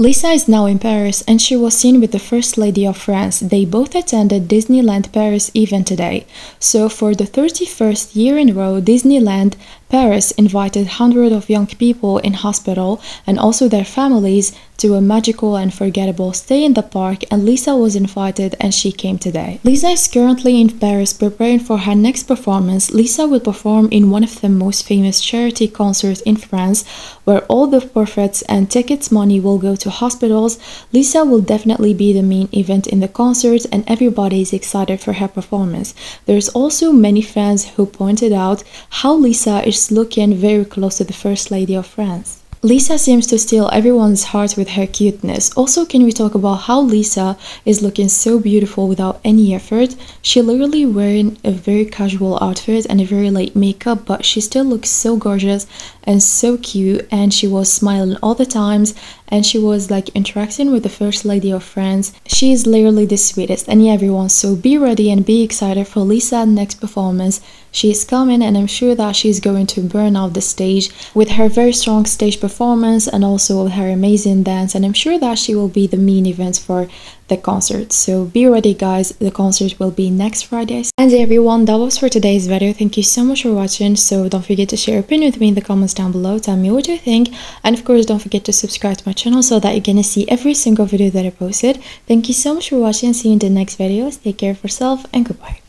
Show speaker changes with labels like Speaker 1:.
Speaker 1: Lisa is now in Paris and she was seen with the First Lady of France. They both attended Disneyland Paris event today. So for the 31st year in a row, Disneyland Paris invited hundreds of young people in hospital and also their families to a magical and forgettable stay in the park and Lisa was invited and she came today. Lisa is currently in Paris preparing for her next performance. Lisa will perform in one of the most famous charity concerts in France where all the profits and tickets money will go to hospitals. Lisa will definitely be the main event in the concert and everybody is excited for her performance. There's also many fans who pointed out how Lisa is looking very close to the First Lady of France. Lisa seems to steal everyone's heart with her cuteness. Also, can we talk about how Lisa is looking so beautiful without any effort? She literally wearing a very casual outfit and a very light makeup, but she still looks so gorgeous and so cute and she was smiling all the times and she was like interacting with the first lady of France. She is literally the sweetest and yeah everyone so be ready and be excited for Lisa's next performance. She is coming and I'm sure that she's going to burn out the stage with her very strong stage performance and also her amazing dance and I'm sure that she will be the main event for the concert. So be ready guys, the concert will be next Friday. And everyone, that was for today's video. Thank you so much for watching. So don't forget to share your opinion with me in the comments down below. Tell me what you think. And of course, don't forget to subscribe to my channel so that you're gonna see every single video that I posted. Thank you so much for watching. And see you in the next videos. Take care of yourself and goodbye.